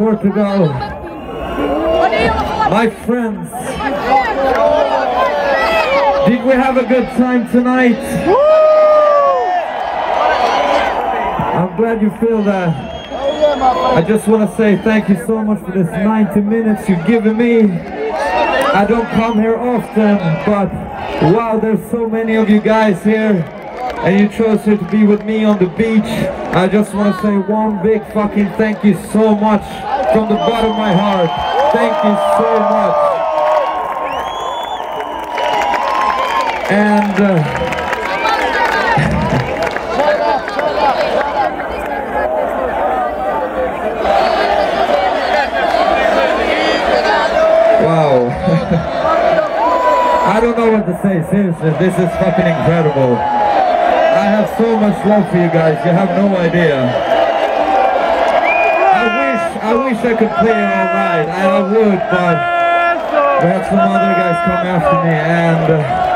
Portugal, my friends. Did we have a good time tonight? I'm glad you feel that. I just want to say thank you so much for this 90 minutes you've given me. I don't come here often, but wow, there's so many of you guys here. And you chose here to be with me on the beach. I just want to say one big fucking thank you so much from the bottom of my heart. Thank you so much. And uh, Wow. I don't know what to say, seriously, this is fucking incredible. I have so much love for you guys, you have no idea. I wish, I wish I could play all night, I would, but we have some other guys come after me, and... Uh,